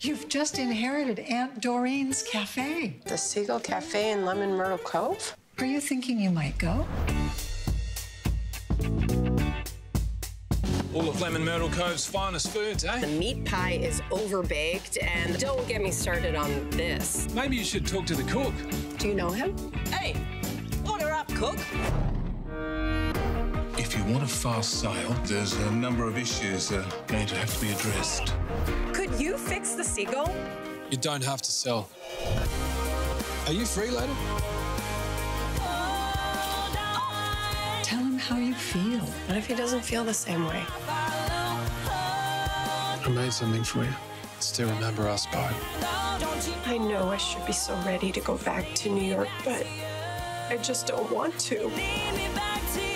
You've just inherited Aunt Doreen's cafe. The Seagull Cafe in Lemon Myrtle Cove? Are you thinking you might go? All of Lemon Myrtle Cove's finest foods, eh? The meat pie is overbaked, and don't get me started on this. Maybe you should talk to the cook. Do you know him? Hey, order up, cook. If you want a fast sale, there's a number of issues that are going to have to be addressed. Could you fix the seagull? You don't have to sell. Are you free later? Tell him how you feel. What if he doesn't feel the same way? I made something for you. Still remember us, Bo. I know I should be so ready to go back to New York, but I just don't want to. Lead me back to